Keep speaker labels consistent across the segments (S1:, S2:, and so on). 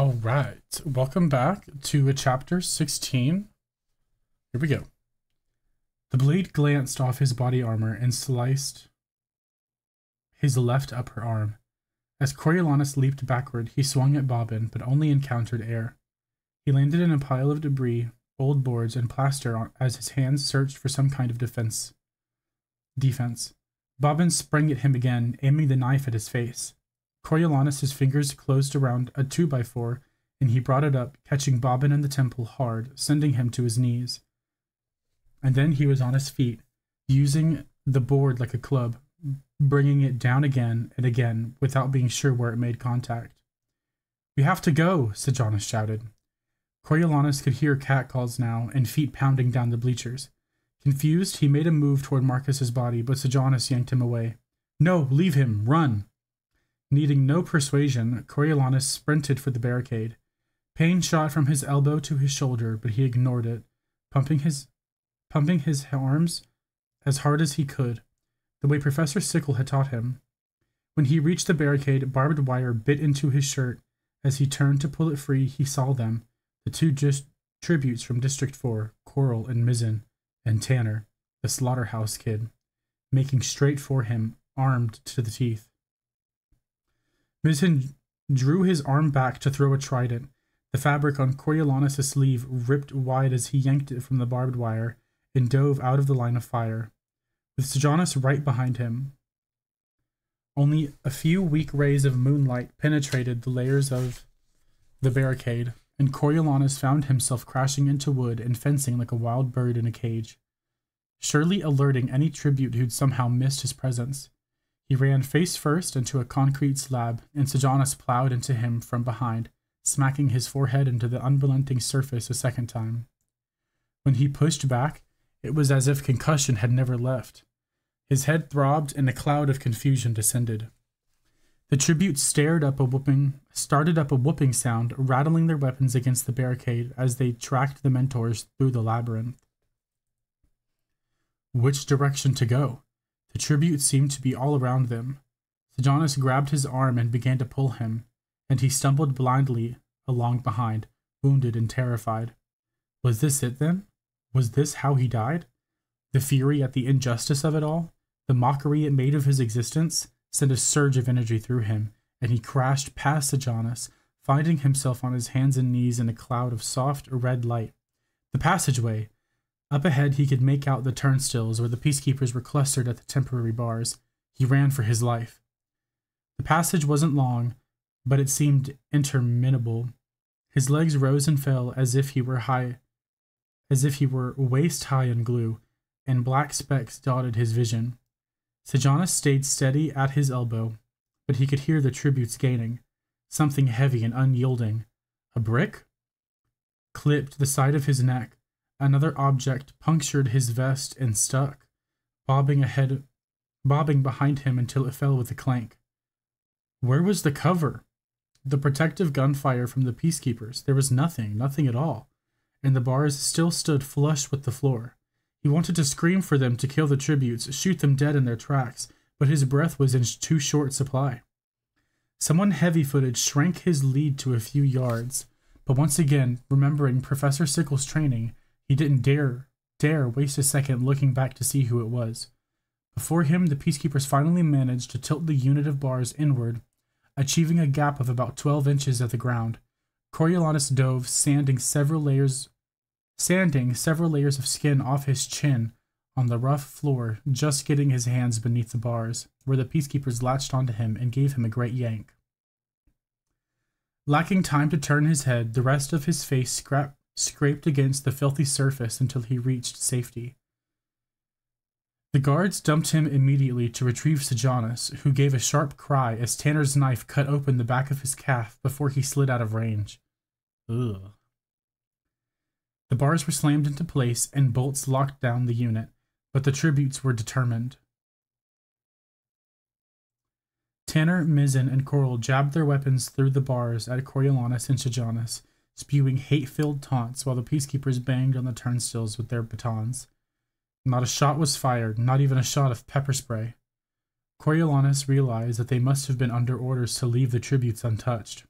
S1: All right, welcome back to a chapter 16. Here we go. The blade glanced off his body armor and sliced his left upper arm. As Coriolanus leaped backward, he swung at Bobbin, but only encountered air. He landed in a pile of debris, old boards, and plaster as his hands searched for some kind of defense. Defense. Bobbin sprang at him again, aiming the knife at his face. Coriolanus's fingers closed around a two by four, and he brought it up, catching Bobbin in the temple hard, sending him to his knees. And then he was on his feet, using the board like a club, bringing it down again and again without being sure where it made contact. We have to go, Sejanus shouted. Coriolanus could hear catcalls now and feet pounding down the bleachers. Confused, he made a move toward Marcus's body, but Sejanus yanked him away. No, leave him, run! Needing no persuasion, Coriolanus sprinted for the barricade. Pain shot from his elbow to his shoulder, but he ignored it, pumping his pumping his arms as hard as he could, the way Professor Sickle had taught him. When he reached the barricade, barbed wire bit into his shirt. As he turned to pull it free, he saw them, the two just tributes from District 4, Coral and Mizzen, and Tanner, the slaughterhouse kid, making straight for him, armed to the teeth. Mizzen drew his arm back to throw a trident. The fabric on Coriolanus' sleeve ripped wide as he yanked it from the barbed wire and dove out of the line of fire, with Sejanus right behind him. Only a few weak rays of moonlight penetrated the layers of the barricade, and Coriolanus found himself crashing into wood and fencing like a wild bird in a cage, surely alerting any tribute who'd somehow missed his presence. He ran face first into a concrete slab, and Sejanus plowed into him from behind, smacking his forehead into the unrelenting surface a second time. When he pushed back, it was as if concussion had never left. His head throbbed, and a cloud of confusion descended. The tributes stared up a whooping, started up a whooping sound, rattling their weapons against the barricade as they tracked the mentors through the labyrinth. Which direction to go? The tribute seemed to be all around them. Sejanus grabbed his arm and began to pull him, and he stumbled blindly along behind, wounded and terrified. Was this it then? Was this how he died? The fury at the injustice of it all, the mockery it made of his existence, sent a surge of energy through him, and he crashed past Sejanus, finding himself on his hands and knees in a cloud of soft red light. The passageway, up ahead, he could make out the turnstiles where the peacekeepers were clustered at the temporary bars. He ran for his life. The passage wasn't long, but it seemed interminable. His legs rose and fell as if he were high, as if he were waist high in glue, and black specks dotted his vision. Sejanus stayed steady at his elbow, but he could hear the tributes gaining. Something heavy and unyielding. A brick? Clipped the side of his neck, Another object punctured his vest and stuck, bobbing ahead, bobbing behind him until it fell with a clank. Where was the cover? The protective gunfire from the peacekeepers. There was nothing, nothing at all, and the bars still stood flush with the floor. He wanted to scream for them to kill the tributes, shoot them dead in their tracks, but his breath was in too short supply. Someone heavy footed shrank his lead to a few yards, but once again, remembering Professor Sickle's training, he didn't dare, dare waste a second looking back to see who it was. Before him, the peacekeepers finally managed to tilt the unit of bars inward, achieving a gap of about 12 inches at the ground. Coriolanus dove, sanding several layers sanding several layers of skin off his chin on the rough floor, just getting his hands beneath the bars, where the peacekeepers latched onto him and gave him a great yank. Lacking time to turn his head, the rest of his face scrap scraped against the filthy surface until he reached safety. The guards dumped him immediately to retrieve Sejanus, who gave a sharp cry as Tanner's knife cut open the back of his calf before he slid out of range. Ugh. The bars were slammed into place and bolts locked down the unit, but the tributes were determined. Tanner, Mizzen, and Coral jabbed their weapons through the bars at Coriolanus and Sejanus, spewing hate filled taunts while the peacekeepers banged on the turnstiles with their batons. Not a shot was fired, not even a shot of pepper spray. Coriolanus realized that they must have been under orders to leave the tributes untouched.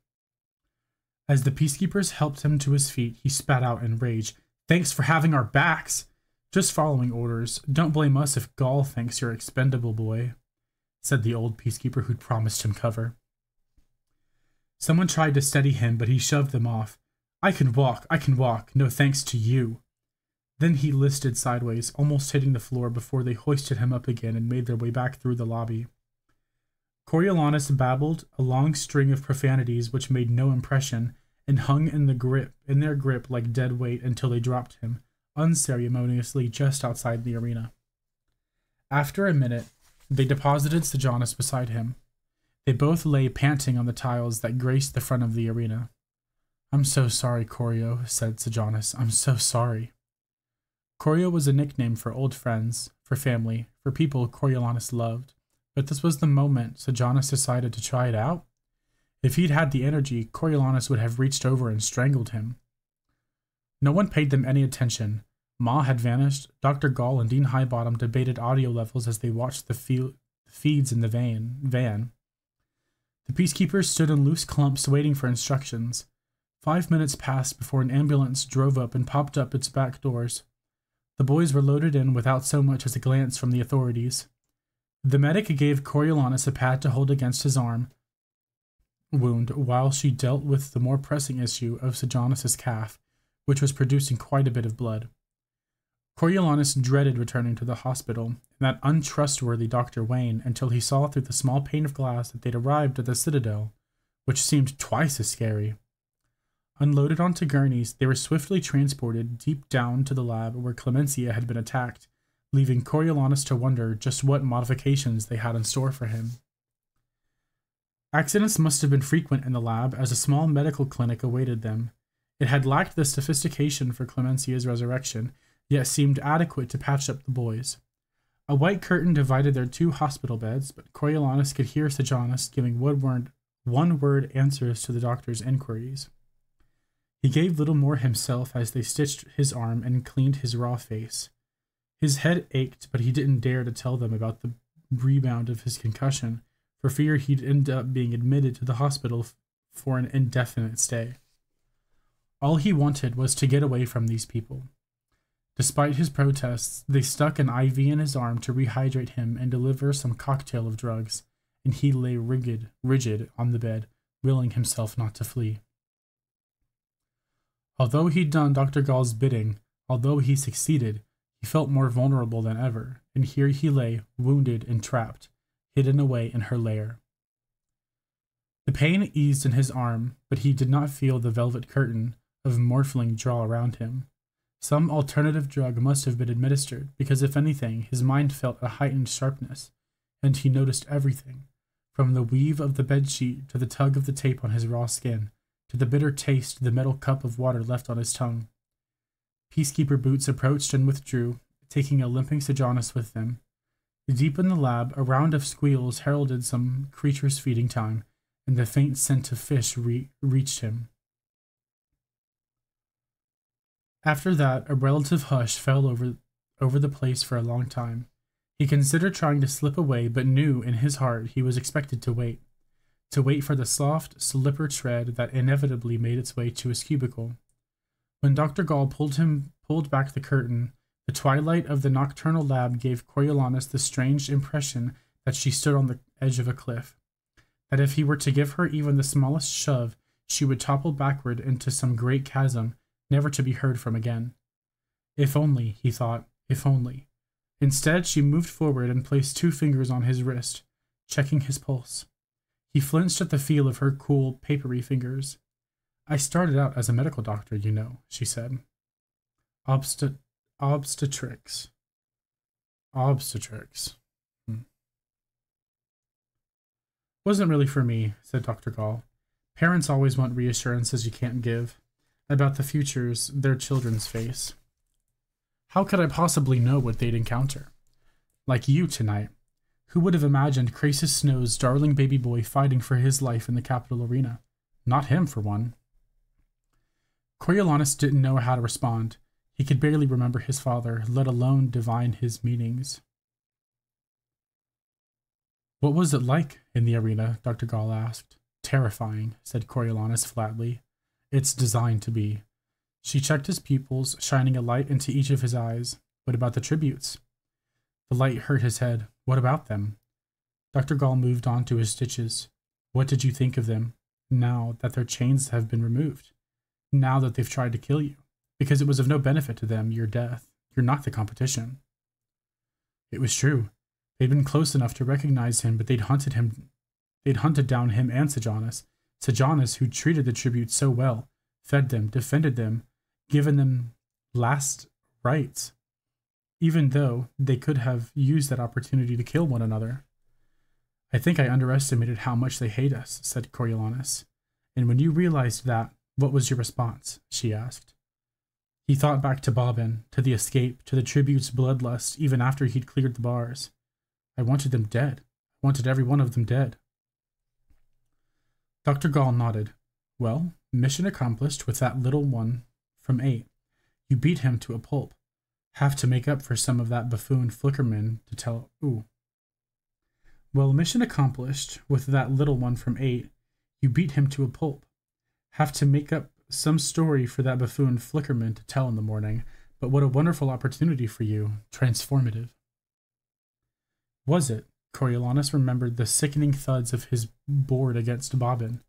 S1: As the peacekeepers helped him to his feet, he spat out in rage. Thanks for having our backs! Just following orders. Don't blame us if Gaul thinks you're expendable, boy, said the old peacekeeper who'd promised him cover. Someone tried to steady him, but he shoved them off. I can walk, I can walk, no thanks to you. Then he listed sideways, almost hitting the floor before they hoisted him up again and made their way back through the lobby. Coriolanus babbled a long string of profanities which made no impression and hung in the grip in their grip like dead weight until they dropped him, unceremoniously just outside the arena. After a minute, they deposited Sejanus beside him. They both lay panting on the tiles that graced the front of the arena. I'm so sorry, Corio, said Sejanus. I'm so sorry. Corio was a nickname for old friends, for family, for people Coriolanus loved. But this was the moment Sejanus decided to try it out. If he'd had the energy, Coriolanus would have reached over and strangled him. No one paid them any attention. Ma had vanished. Dr. Gaul and Dean Highbottom debated audio levels as they watched the fe- feeds in the van. van. The peacekeepers stood in loose clumps waiting for instructions. Five minutes passed before an ambulance drove up and popped up its back doors. The boys were loaded in without so much as a glance from the authorities. The medic gave Coriolanus a pad to hold against his arm wound while she dealt with the more pressing issue of Sejanus's calf, which was producing quite a bit of blood. Coriolanus dreaded returning to the hospital and that untrustworthy Dr. Wayne until he saw through the small pane of glass that they'd arrived at the Citadel, which seemed twice as scary. Unloaded onto gurneys, they were swiftly transported deep down to the lab where Clemensia had been attacked, leaving Coriolanus to wonder just what modifications they had in store for him. Accidents must have been frequent in the lab as a small medical clinic awaited them. It had lacked the sophistication for Clemensia's resurrection, yet seemed adequate to patch up the boys. A white curtain divided their two hospital beds, but Coriolanus could hear Sejanus giving one-word, one-word answers to the doctor's inquiries. He gave little more himself as they stitched his arm and cleaned his raw face. His head ached, but he didn't dare to tell them about the rebound of his concussion, for fear he'd end up being admitted to the hospital for an indefinite stay. All he wanted was to get away from these people. Despite his protests, they stuck an IV in his arm to rehydrate him and deliver some cocktail of drugs, and he lay rigid, rigid on the bed, willing himself not to flee. Although he'd done Dr. Gaul's bidding, although he succeeded, he felt more vulnerable than ever, and here he lay, wounded and trapped, hidden away in her lair. The pain eased in his arm, but he did not feel the velvet curtain of morphling draw around him. Some alternative drug must have been administered, because if anything, his mind felt a heightened sharpness, and he noticed everything, from the weave of the bedsheet to the tug of the tape on his raw skin, to the bitter taste the metal cup of water left on his tongue. Peacekeeper Boots approached and withdrew, taking a limping Sejanus with them. Deep in the lab, a round of squeals heralded some creature's feeding time, and the faint scent of fish re- reached him. After that, a relative hush fell over, over the place for a long time. He considered trying to slip away, but knew in his heart he was expected to wait to wait for the soft, slipper tread that inevitably made its way to his cubicle. When Dr. Gaul pulled him pulled back the curtain, the twilight of the nocturnal lab gave Coriolanus the strange impression that she stood on the edge of a cliff. That if he were to give her even the smallest shove, she would topple backward into some great chasm, never to be heard from again. If only, he thought, if only. Instead, she moved forward and placed two fingers on his wrist, checking his pulse. He flinched at the feel of her cool, papery fingers. I started out as a medical doctor, you know, she said. Obstet- obstetrics. Obstetrics. Hmm. Wasn't really for me, said Dr. Gaul. Parents always want reassurances you can't give about the futures their children's face. How could I possibly know what they'd encounter? Like you tonight, who would have imagined Crassus Snow's darling baby boy fighting for his life in the Capitol arena? Not him, for one. Coriolanus didn't know how to respond. He could barely remember his father, let alone divine his meanings. What was it like in the arena? Dr. Gaul asked. Terrifying, said Coriolanus flatly. It's designed to be. She checked his pupils, shining a light into each of his eyes. What about the tributes? The light hurt his head. What about them? Dr. Gaul moved on to his stitches. What did you think of them, now that their chains have been removed? Now that they've tried to kill you? Because it was of no benefit to them, your death. You're not the competition. It was true. They'd been close enough to recognize him, but they'd hunted him they'd hunted down him and Sejanus. Sejanus, who treated the tributes so well, fed them, defended them, given them last rites, even though they could have used that opportunity to kill one another. I think I underestimated how much they hate us, said Coriolanus. And when you realized that, what was your response? she asked. He thought back to Bobbin, to the escape, to the tribute's bloodlust, even after he'd cleared the bars. I wanted them dead. I wanted every one of them dead. Dr. Gaul nodded. Well, mission accomplished with that little one from eight. You beat him to a pulp. Have to make up for some of that buffoon Flickerman to tell. Ooh. Well, mission accomplished with that little one from eight. You beat him to a pulp. Have to make up some story for that buffoon Flickerman to tell in the morning. But what a wonderful opportunity for you. Transformative. Was it? Coriolanus remembered the sickening thuds of his board against Bobbin.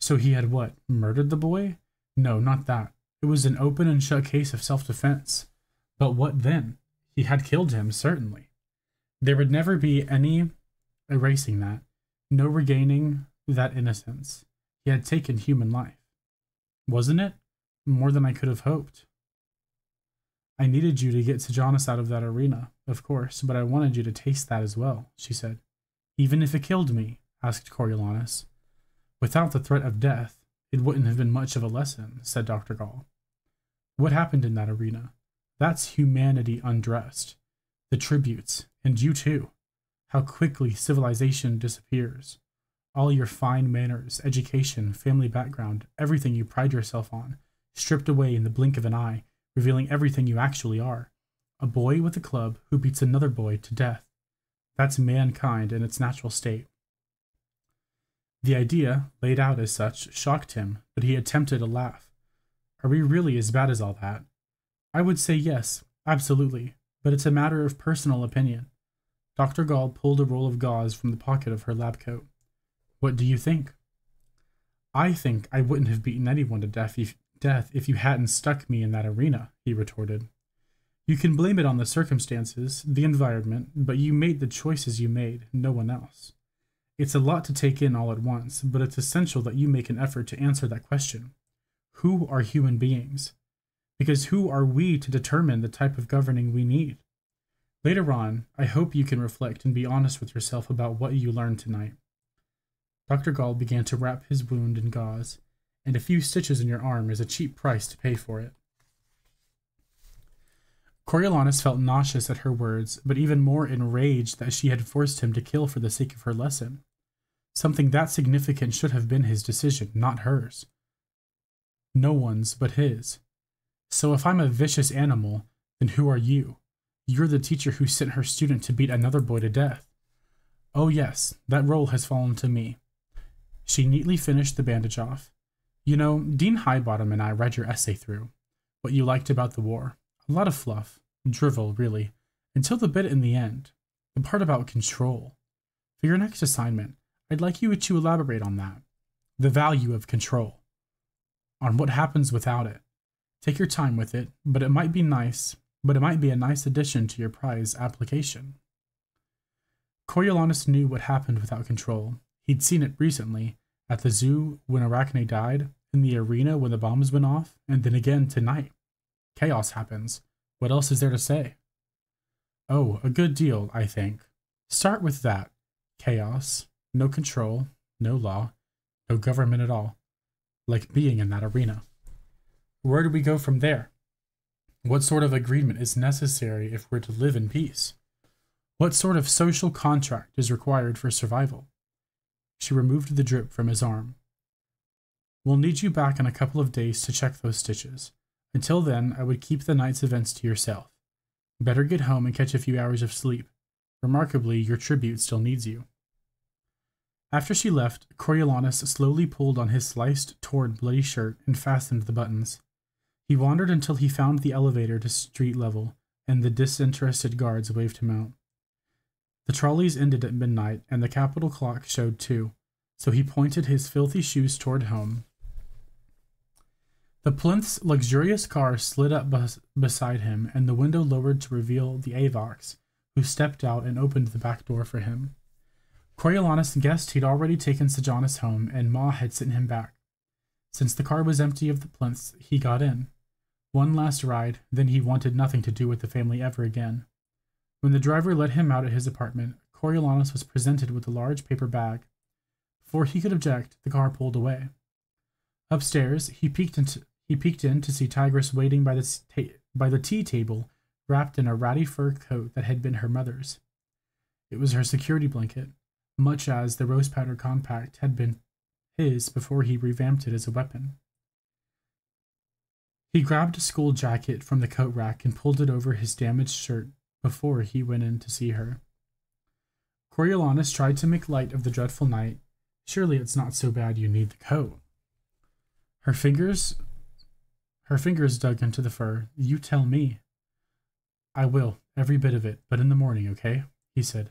S1: So he had what? Murdered the boy? No, not that. It was an open and shut case of self defense. But what then? He had killed him, certainly. There would never be any erasing that, no regaining that innocence. He had taken human life. Wasn't it? More than I could have hoped. I needed you to get Sejanus out of that arena, of course, but I wanted you to taste that as well, she said. Even if it killed me, asked Coriolanus. Without the threat of death, it wouldn't have been much of a lesson, said Dr. Gaul. What happened in that arena? That's humanity undressed. The tributes, and you too. How quickly civilization disappears. All your fine manners, education, family background, everything you pride yourself on, stripped away in the blink of an eye revealing everything you actually are a boy with a club who beats another boy to death. That's mankind in its natural state. The idea, laid out as such, shocked him, but he attempted a laugh. Are we really as bad as all that? I would say yes, absolutely, but it's a matter of personal opinion. Dr. Gaul pulled a roll of gauze from the pocket of her lab coat. What do you think? I think I wouldn't have beaten anyone to death if, death if you hadn't stuck me in that arena, he retorted. You can blame it on the circumstances, the environment, but you made the choices you made, no one else. It's a lot to take in all at once, but it's essential that you make an effort to answer that question. Who are human beings? Because who are we to determine the type of governing we need? Later on, I hope you can reflect and be honest with yourself about what you learned tonight. Dr. Gaul began to wrap his wound in gauze and a few stitches in your arm is a cheap price to pay for it. Coriolanus felt nauseous at her words, but even more enraged that she had forced him to kill for the sake of her lesson. Something that significant should have been his decision, not hers. No one's but his. So if I'm a vicious animal, then who are you? You're the teacher who sent her student to beat another boy to death. Oh, yes, that role has fallen to me. She neatly finished the bandage off. You know, Dean Highbottom and I read your essay through. What you liked about the war. A lot of fluff. Drivel, really. Until the bit in the end. The part about control. For your next assignment, I'd like you to elaborate on that. The value of control. On what happens without it. Take your time with it, but it might be nice, but it might be a nice addition to your prize application. Coriolanus knew what happened without control. He'd seen it recently, at the zoo when Arachne died, in the arena when the bombs went off, and then again tonight. Chaos happens. What else is there to say? Oh, a good deal, I think. Start with that. Chaos, no control, no law, no government at all. Like being in that arena. Where do we go from there? What sort of agreement is necessary if we're to live in peace? What sort of social contract is required for survival? She removed the drip from his arm. We'll need you back in a couple of days to check those stitches. Until then, I would keep the night's events to yourself. Better get home and catch a few hours of sleep. Remarkably, your tribute still needs you. After she left, Coriolanus slowly pulled on his sliced, torn, bloody shirt and fastened the buttons. He wandered until he found the elevator to street level, and the disinterested guards waved him out. The trolleys ended at midnight, and the Capitol clock showed two, so he pointed his filthy shoes toward home. The plinth's luxurious car slid up bes- beside him, and the window lowered to reveal the Avox, who stepped out and opened the back door for him. Coriolanus guessed he'd already taken Sejanus home, and Ma had sent him back. Since the car was empty of the Plinths, he got in. One last ride, then he wanted nothing to do with the family ever again. When the driver let him out at his apartment, Coriolanus was presented with a large paper bag. Before he could object, the car pulled away. Upstairs, he peeked into he peeked in to see Tigris waiting by the ta- by the tea table, wrapped in a ratty fur coat that had been her mother's. It was her security blanket, much as the rose powder compact had been his before he revamped it as a weapon. He grabbed a school jacket from the coat rack and pulled it over his damaged shirt before he went in to see her. Coriolanus tried to make light of the dreadful night. Surely it's not so bad you need the coat. Her fingers her fingers dug into the fur. You tell me. I will, every bit of it, but in the morning, okay? He said.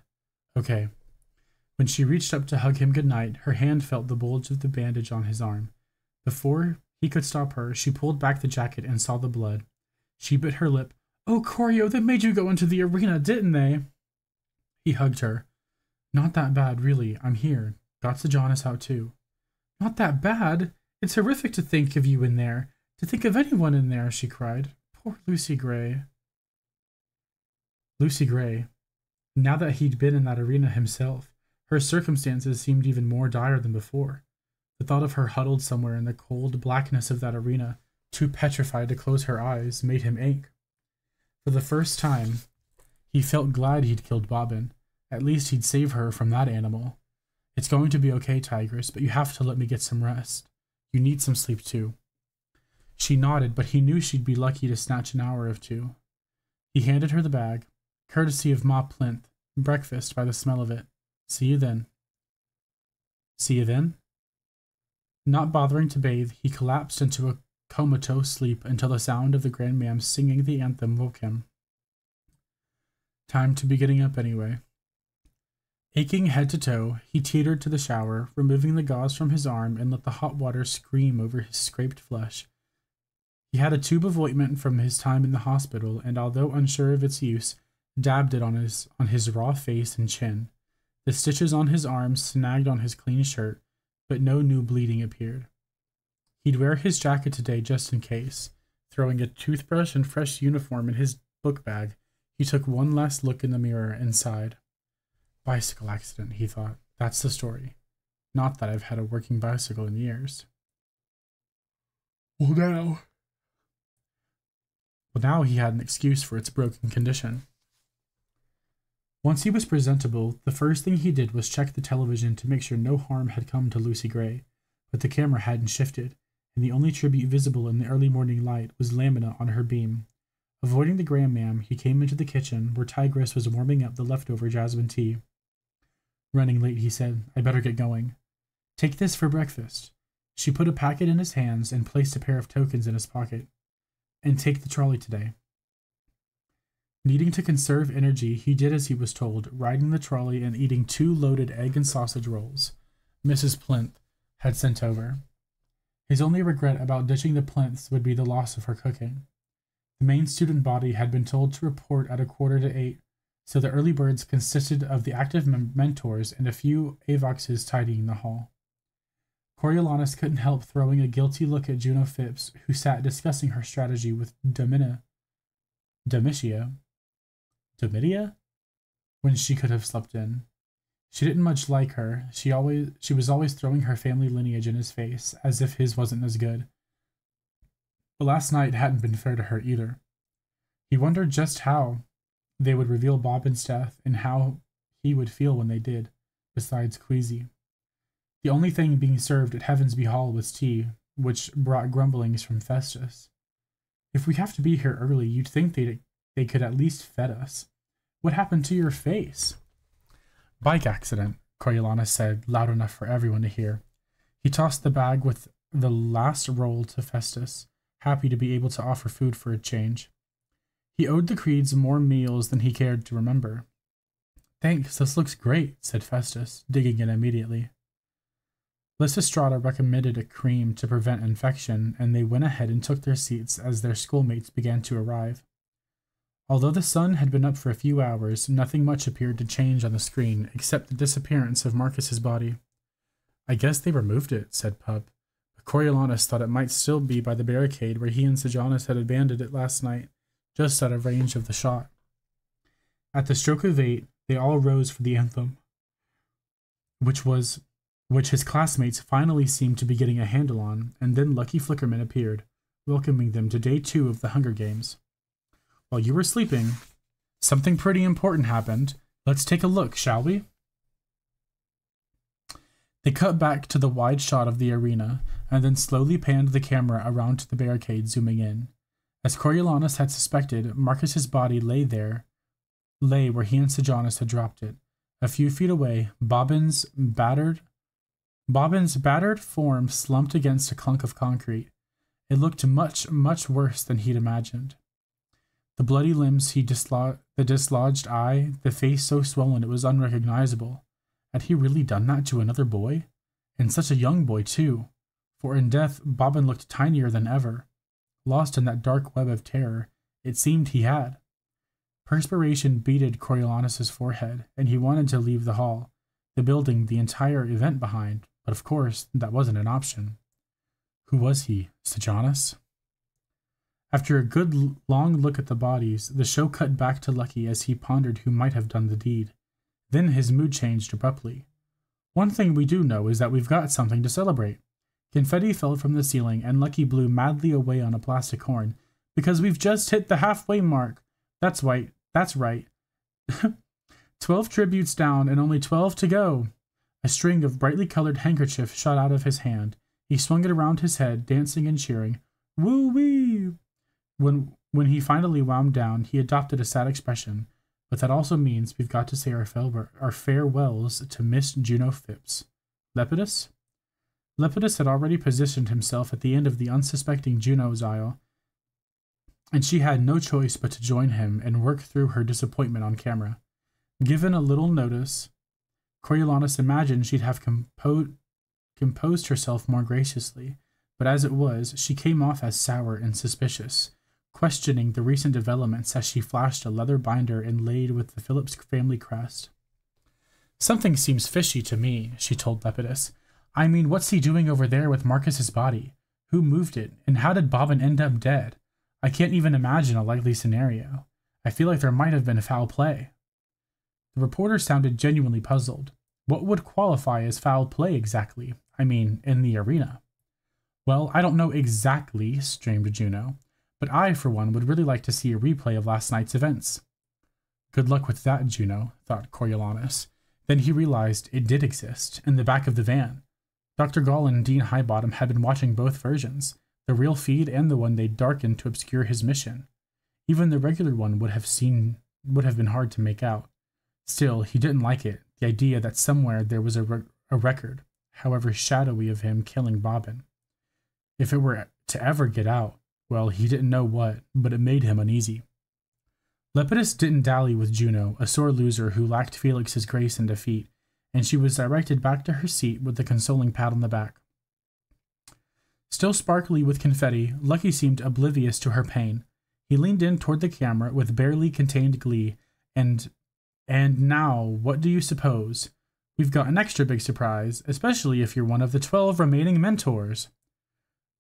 S1: Okay. When she reached up to hug him good night, her hand felt the bulge of the bandage on his arm. Before he could stop her, she pulled back the jacket and saw the blood. She bit her lip. Oh, Corio, they made you go into the arena, didn't they? He hugged her. Not that bad, really. I'm here. Got Sejanus out too. Not that bad? It's horrific to think of you in there. To think of anyone in there, she cried. Poor Lucy Gray. Lucy Gray. Now that he'd been in that arena himself, her circumstances seemed even more dire than before. The thought of her huddled somewhere in the cold blackness of that arena, too petrified to close her eyes, made him ache. For the first time, he felt glad he'd killed Bobbin. At least he'd save her from that animal. It's going to be okay, Tigris, but you have to let me get some rest. You need some sleep too. She nodded, but he knew she'd be lucky to snatch an hour or two. He handed her the bag, courtesy of Ma Plinth, breakfast by the smell of it. See you then. See you then? Not bothering to bathe, he collapsed into a comatose sleep until the sound of the Grandma'am singing the anthem woke him. Time to be getting up anyway. Aching head to toe, he teetered to the shower, removing the gauze from his arm and let the hot water scream over his scraped flesh. He had a tube of ointment from his time in the hospital, and although unsure of its use, dabbed it on his on his raw face and chin. The stitches on his arms snagged on his clean shirt, but no new bleeding appeared. He'd wear his jacket today just in case. Throwing a toothbrush and fresh uniform in his book bag, he took one last look in the mirror and sighed. Bicycle accident, he thought. That's the story. Not that I've had a working bicycle in years. Well, now. Well, now he had an excuse for its broken condition. Once he was presentable, the first thing he did was check the television to make sure no harm had come to Lucy Gray, but the camera hadn't shifted, and the only tribute visible in the early morning light was Lamina on her beam. Avoiding the Grandma'am, he came into the kitchen where Tigris was warming up the leftover jasmine tea. Running late, he said, I better get going. Take this for breakfast. She put a packet in his hands and placed a pair of tokens in his pocket. And take the trolley today. Needing to conserve energy, he did as he was told, riding the trolley and eating two loaded egg and sausage rolls Mrs. Plinth had sent over. His only regret about ditching the Plinths would be the loss of her cooking. The main student body had been told to report at a quarter to eight, so the early birds consisted of the active mentors and a few avoxes tidying the hall. Coriolanus couldn't help throwing a guilty look at Juno Phipps, who sat discussing her strategy with Domina, Domitia, Domitia, when she could have slept in. She didn't much like her. She always she was always throwing her family lineage in his face, as if his wasn't as good. But last night hadn't been fair to her either. He wondered just how they would reveal Bobbin's death and how he would feel when they did, besides Queasy. The only thing being served at Heavensby Hall was tea, which brought grumblings from Festus. If we have to be here early, you'd think they they could at least fed us. What happened to your face? Bike accident. Coriolanus said, loud enough for everyone to hear. He tossed the bag with the last roll to Festus, happy to be able to offer food for a change. He owed the Creeds more meals than he cared to remember. Thanks, this looks great, said Festus, digging in immediately. Lysistrata recommended a cream to prevent infection, and they went ahead and took their seats as their schoolmates began to arrive. Although the sun had been up for a few hours, nothing much appeared to change on the screen except the disappearance of Marcus's body. I guess they removed it, said Pup. Coriolanus thought it might still be by the barricade where he and Sejanus had abandoned it last night, just out of range of the shot. At the stroke of eight, they all rose for the anthem, which was which his classmates finally seemed to be getting a handle on, and then Lucky Flickerman appeared, welcoming them to day two of the Hunger Games. While you were sleeping, something pretty important happened. Let's take a look, shall we? They cut back to the wide shot of the arena, and then slowly panned the camera around to the barricade, zooming in. As Coriolanus had suspected, Marcus's body lay there, lay where he and Sejanus had dropped it. A few feet away, Bobbin's battered Bobbin's battered form slumped against a clunk of concrete. It looked much, much worse than he'd imagined. The bloody limbs he dislodged, the dislodged eye, the face so swollen it was unrecognizable. Had he really done that to another boy? And such a young boy, too, for in death Bobbin looked tinier than ever. Lost in that dark web of terror, it seemed he had. Perspiration beaded Coriolanus's forehead, and he wanted to leave the hall, the building, the entire event behind, but of course, that wasn't an option. Who was he? Sejanus? After a good long look at the bodies, the show cut back to Lucky as he pondered who might have done the deed. Then his mood changed abruptly. One thing we do know is that we've got something to celebrate. Confetti fell from the ceiling, and Lucky blew madly away on a plastic horn. Because we've just hit the halfway mark. That's right. That's right. twelve tributes down and only twelve to go. A string of brightly colored handkerchiefs shot out of his hand. He swung it around his head, dancing and cheering. Woo wee! When, when he finally wound down, he adopted a sad expression, but that also means we've got to say our, our farewells to Miss Juno Phipps. Lepidus? Lepidus had already positioned himself at the end of the unsuspecting Juno's aisle, and she had no choice but to join him and work through her disappointment on camera. Given a little notice, Coriolanus imagined she'd have compo- composed herself more graciously, but as it was, she came off as sour and suspicious, questioning the recent developments as she flashed a leather binder inlaid with the Phillips family crest. Something seems fishy to me, she told Lepidus. I mean, what's he doing over there with Marcus's body? Who moved it? And how did Bobbin end up dead? I can't even imagine a likely scenario. I feel like there might have been foul play. The reporter sounded genuinely puzzled. What would qualify as foul play exactly? I mean, in the arena. Well, I don't know exactly, streamed Juno, but I, for one, would really like to see a replay of last night's events. Good luck with that, Juno, thought Coriolanus. Then he realized it did exist, in the back of the van. Dr. Gaul and Dean Highbottom had been watching both versions, the real feed and the one they'd darkened to obscure his mission. Even the regular one would have seen would have been hard to make out. Still, he didn't like it, the idea that somewhere there was a, re- a record, however shadowy, of him killing Bobbin. If it were to ever get out, well, he didn't know what, but it made him uneasy. Lepidus didn't dally with Juno, a sore loser who lacked Felix's grace in defeat, and she was directed back to her seat with a consoling pat on the back. Still sparkly with confetti, Lucky seemed oblivious to her pain. He leaned in toward the camera with barely contained glee, and and now, what do you suppose? We've got an extra big surprise, especially if you're one of the twelve remaining mentors.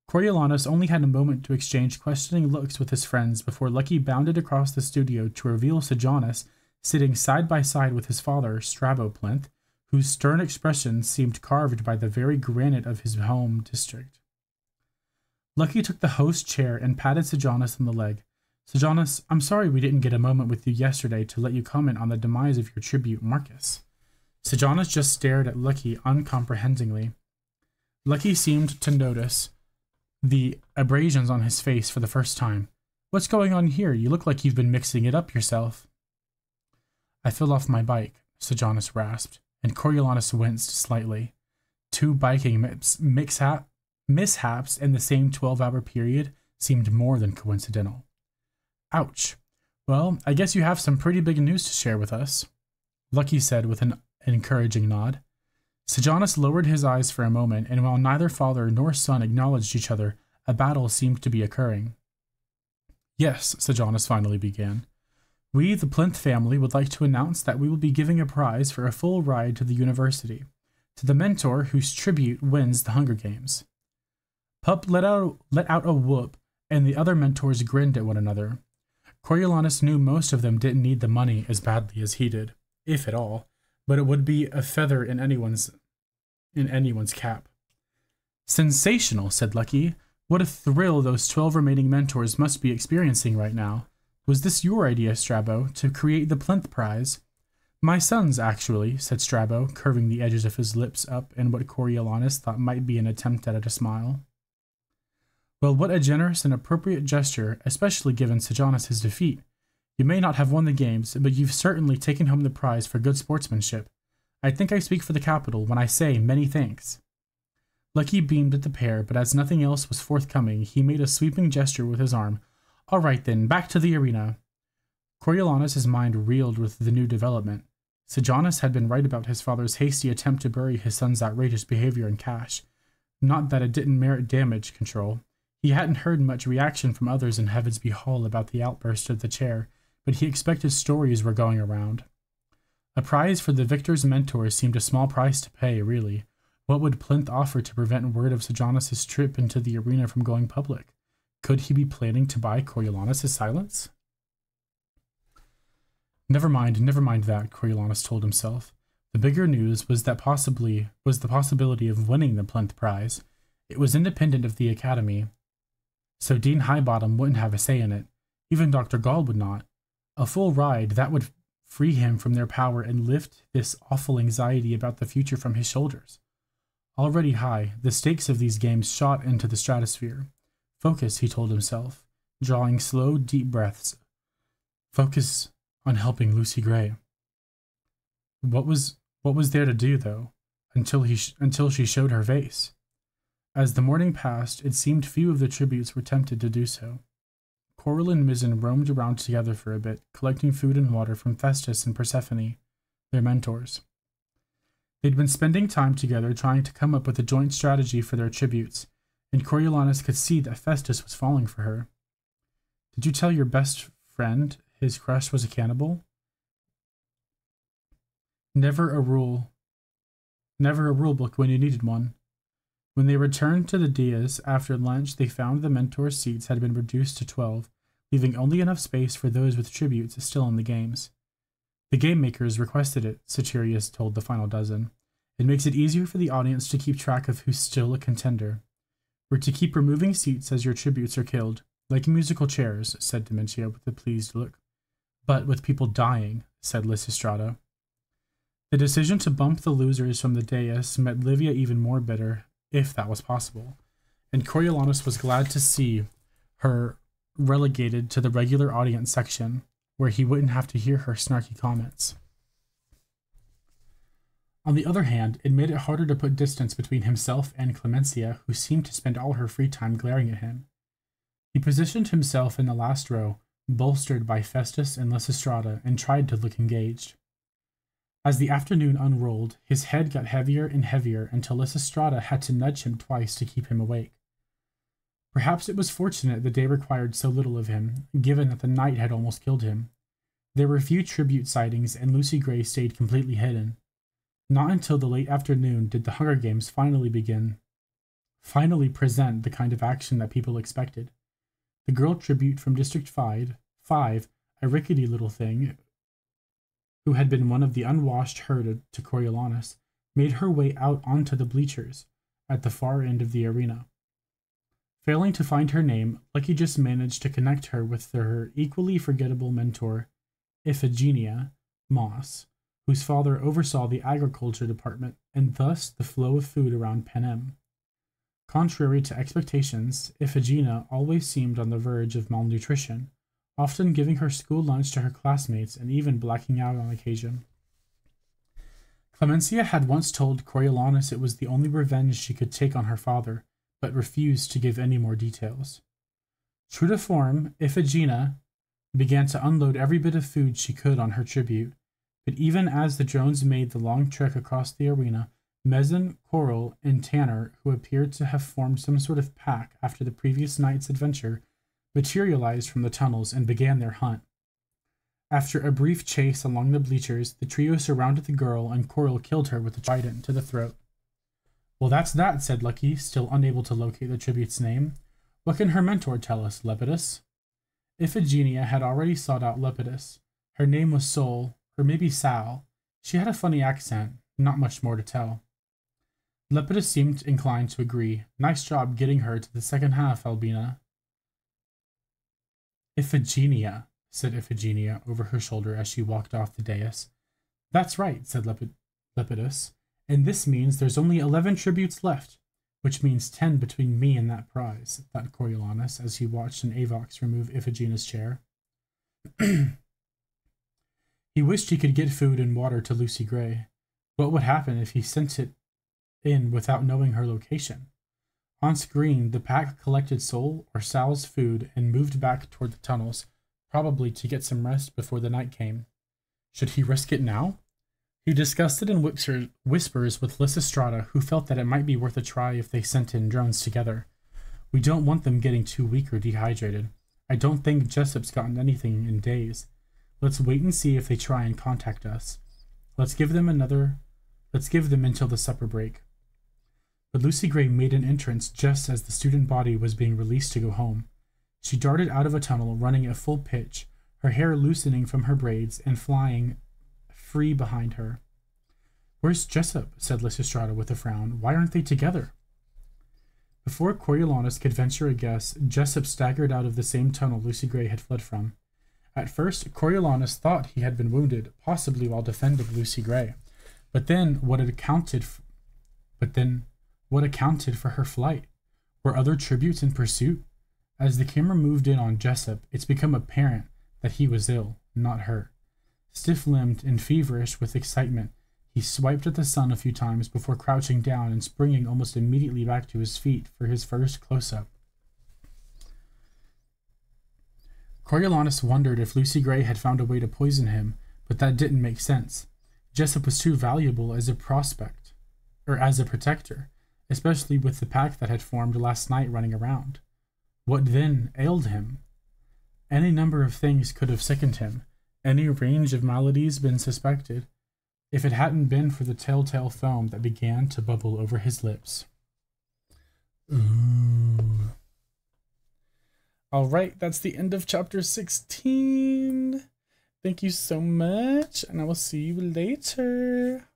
S1: Coriolanus only had a moment to exchange questioning looks with his friends before Lucky bounded across the studio to reveal Sejanus sitting side by side with his father, Strabo Plinth, whose stern expression seemed carved by the very granite of his home district. Lucky took the host chair and patted Sejanus on the leg. Sejanus, I'm sorry we didn't get a moment with you yesterday to let you comment on the demise of your tribute, Marcus. Sejanus just stared at Lucky uncomprehendingly. Lucky seemed to notice the abrasions on his face for the first time. What's going on here? You look like you've been mixing it up yourself. I fell off my bike, Sejanus rasped. and Coriolanus winced slightly. Two biking mishap, mishaps in the same 12 hour period seemed more than coincidental. Ouch. Well, I guess you have some pretty big news to share with us, Lucky said with an encouraging nod. Sejanus lowered his eyes for a moment, and while neither father nor son acknowledged each other, a battle seemed to be occurring. Yes, Sejanus finally began. We, the Plinth family, would like to announce that we will be giving a prize for a full ride to the university, to the mentor whose tribute wins the Hunger Games. Pup let out, let out a whoop, and the other mentors grinned at one another. Coriolanus knew most of them didn't need the money as badly as he did, if at all, but it would be a feather in anyone's in anyone's cap. Sensational, said Lucky. What a thrill those twelve remaining mentors must be experiencing right now. Was this your idea, Strabo, to create the Plinth prize? My son's, actually, said Strabo, curving the edges of his lips up in what Coriolanus thought might be an attempt at a smile. Well, what a generous and appropriate gesture, especially given Sejanus his defeat. You may not have won the games, but you've certainly taken home the prize for good sportsmanship. I think I speak for the Capitol when I say many thanks. Lucky beamed at the pair, but as nothing else was forthcoming, he made a sweeping gesture with his arm. All right then, back to the arena. Coriolanus' mind reeled with the new development. Sejanus had been right about his father's hasty attempt to bury his son's outrageous behavior in cash. Not that it didn't merit damage control. He hadn't heard much reaction from others in Heavensby Hall about the outburst of the chair, but he expected stories were going around. A prize for the victor's mentor seemed a small price to pay, really. What would Plinth offer to prevent word of Sejanus' trip into the arena from going public? Could he be planning to buy Coriolanus' silence? Never mind, never mind that, Coriolanus told himself. The bigger news was that possibly was the possibility of winning the Plinth prize. It was independent of the academy, so Dean Highbottom wouldn't have a say in it. Even Dr. Gaul would not. A full ride, that would free him from their power and lift this awful anxiety about the future from his shoulders. Already high, the stakes of these games shot into the stratosphere. Focus, he told himself, drawing slow, deep breaths. Focus on helping Lucy Gray. What was what was there to do though, until he until she showed her face? As the morning passed, it seemed few of the tributes were tempted to do so. Coral and Mizzen roamed around together for a bit, collecting food and water from Festus and Persephone, their mentors. They'd been spending time together trying to come up with a joint strategy for their tributes, and Coriolanus could see that Festus was falling for her. Did you tell your best friend his crush was a cannibal? Never a rule. Never a rule book when you needed one. When they returned to the dais after lunch, they found the mentor's seats had been reduced to 12, leaving only enough space for those with tributes still in the games. The game makers requested it, Satyria told the final dozen. It makes it easier for the audience to keep track of who's still a contender. We're to keep removing seats as your tributes are killed, like musical chairs, said Domitia with a pleased look. But with people dying, said Lysistrata. The decision to bump the losers from the dais made Livia even more bitter, if that was possible, and Coriolanus was glad to see her relegated to the regular audience section where he wouldn't have to hear her snarky comments. On the other hand, it made it harder to put distance between himself and Clemensia, who seemed to spend all her free time glaring at him. He positioned himself in the last row, bolstered by Festus and Lysistrata, and tried to look engaged. As the afternoon unrolled, his head got heavier and heavier until Lysistrata had to nudge him twice to keep him awake. Perhaps it was fortunate the day required so little of him, given that the night had almost killed him. There were few tribute sightings, and Lucy Gray stayed completely hidden. Not until the late afternoon did the Hunger Games finally begin. Finally present the kind of action that people expected. The girl tribute from District 5, 5 a rickety little thing, who had been one of the unwashed herd to Coriolanus, made her way out onto the bleachers at the far end of the arena. Failing to find her name, Lucky just managed to connect her with her equally forgettable mentor, Iphigenia Moss, whose father oversaw the agriculture department and thus the flow of food around Panem. Contrary to expectations, Iphigenia always seemed on the verge of malnutrition, often giving her school lunch to her classmates and even blacking out on occasion. Clemensia had once told Coriolanus it was the only revenge she could take on her father, but refused to give any more details. True to form, Iphigenia began to unload every bit of food she could on her tribute, but even as the drones made the long trek across the arena, Mizzen, Coral, and Tanner, who appeared to have formed some sort of pack after the previous night's adventure, materialized from the tunnels and began their hunt. After a brief chase along the bleachers, the trio surrounded the girl and Coral killed her with a trident to the throat. Well, that's that, said Lucky, still unable to locate the tribute's name. What can her mentor tell us, Lepidus? Iphigenia had already sought out Lepidus. Her name was Sol, or maybe Sal. She had a funny accent, not much more to tell. Lepidus seemed inclined to agree. Nice job getting her to the second half, Albina. Iphigenia, said Iphigenia over her shoulder as she walked off the dais. That's right, said Lepid- Lepidus, and this means there's only eleven tributes left, which means ten between me and that prize, thought Coriolanus as he watched an Avox remove Iphigenia's chair. he wished he could get food and water to Lucy Gray. What would happen if he sent it in without knowing her location. On screen, the pack collected Sol or Sal's food and moved back toward the tunnels, probably to get some rest before the night came. Should he risk it now? He discussed it in whispers with Lysistrata, who felt that it might be worth a try if they sent in drones together. We don't want them getting too weak or dehydrated. I don't think Jessup's gotten anything in days. Let's wait and see if they try and contact us. Let's give them another. Let's give them until the supper break. But Lucy Gray made an entrance just as the student body was being released to go home. She darted out of a tunnel, running at full pitch, her hair loosening from her braids and flying free behind her. Where's Jessup? said Lysistrata with a frown. Why aren't they together? Before Coriolanus could venture a guess, Jessup staggered out of the same tunnel Lucy Gray had fled from. At first, Coriolanus thought he had been wounded, possibly while defending Lucy Gray. But then what had accounted f- but then what accounted for her flight? Were other tributes in pursuit? As the camera moved in on Jessup, it's become apparent that he was ill, not her. Stiff limbed and feverish with excitement, he swiped at the sun a few times before crouching down and springing almost immediately back to his feet for his first close up. Coriolanus wondered if Lucy Gray had found a way to poison him, but that didn't make sense. Jessup was too valuable as a prospect, or as a protector, especially with the pack that had formed last night running around. What then ailed him? Any number of things could have sickened him, any range of maladies been suspected, if it hadn't been for the telltale foam that began to bubble over his lips. Ooh. All right, that's the end of chapter 16. Thank you so much, and I will see you later.